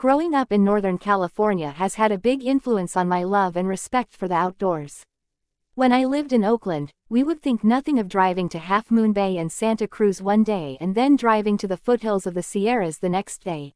Growing up in Northern California has had a big influence on my love and respect for the outdoors. When I lived in Oakland, we would think nothing of driving to Half Moon Bay and Santa Cruz one day and then driving to the foothills of the Sierras the next day.